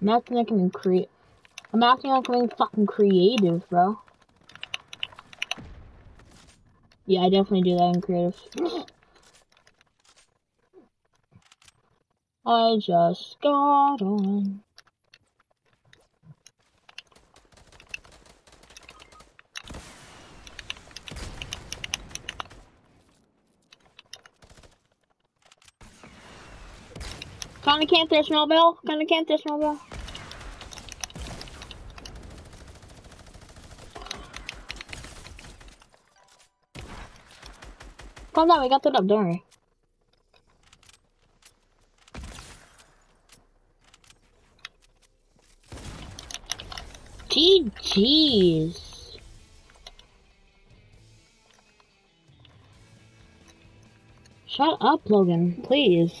I'm acting like I'm create. I'm acting like I'm fucking creative, bro. Yeah, I definitely do that in creative. I just got on. Kinda can't this, Mobile. Kinda can't this, Mobile. Calm down, we got that up, don't worry. GG's. Shut up, Logan, please.